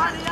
Claudia!